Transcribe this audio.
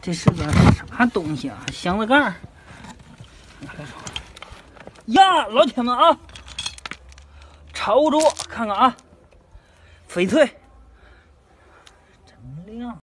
这是个啥东西啊？箱子盖儿。呀老铁们啊！朝我看看啊！翡翠。真亮。